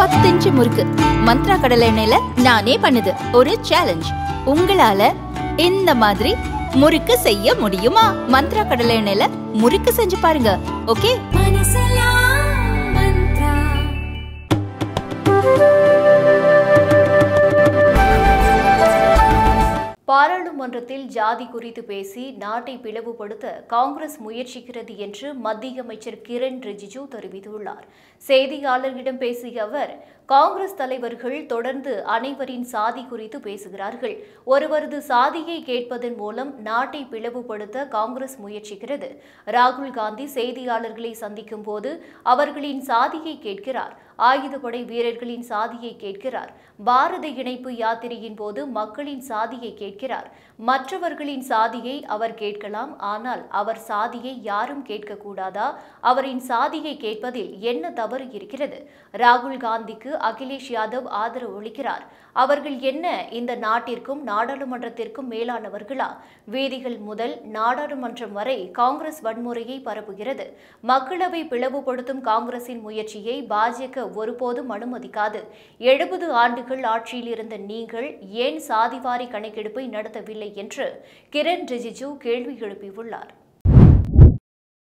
பத்து இன்ச்சு முறுக்கு. மந்த்ரா கடலை எண்ணெயில நானே பண்ணுது. ஒரு சேலஞ்ச் உங்களால இந்த மாதிரி முறுக்கு செய்ய முடியுமா? மந்த்ரா கடலை எண்ணெயில முறுக்கு செஞ்சு பாருங்க. ஓகே பாராளுமன்றத்தில் ஜாதி குறித்து பேசி நாட்டை பிளவுபடுத்த காங்கிரஸ் முயற்சிக்கிறது என்று மத்திய அமைச்சர் கிரண் ரிஜிஜு தெரிவித்துள்ளார். செய்தியாளர்களிடம் பேசிய அவர் காங்கிரஸ் தலைவர்கள் தொடர்ந்து அனைவரின் சாதி குறித்து பேசுகிறார்கள். ஒருவரது சாதியை கேட்பதன் மூலம் நாட்டை பிளவுபடுத்த காங்கிரஸ் முயற்சிக்கிறது. ராகுல் காந்தி செய்தியாளர்களை சந்திக்கும் போது அவர்களின் சாதியை கேட்கிறார். ஆயுதப்படை வீரர்களின் சாதியை கேட்கிறார். பாரத இணைப்பு யாத்திரையின் போது மக்களின் சாதியை கேட்கிறார். மற்றவர்களின் சாதியை அவர் கேட்கலாம். ஆனால் அவர் சாதியை யாரும் கேட்கக்கூடாதா? அவரின் சாதியை கேட்பதில் என்ன தவறு இருக்கிறது? ராகுல் காந்திக்கு அகிலேஷ் யாதவ் ஆதரவு அளிக்கிறார். அவர்கள் என்ன? இந்த நாட்டிற்கும் நாடாளுமன்றத்திற்கும் மேலானவர்களா? வீதிகள் முதல் நாடாளுமன்றம் வரை காங்கிரஸ் வன்முறையை பரப்புகிறது. மக்களவை பிளவுபடுத்தும் காங்கிரசின் முயற்சியை பாஜக ஒருபோதும் அனுமதிக்காது. எழுபது ஆண்டுகள் ஆட்சியில் இருந்த நீங்கள் ஏன் சாதிவாரி கணக்கெடுப்பை நடத்தவில்லை என்று கிரண் ரிஜிஜு கேள்வி எழுப்பியுள்ளார்.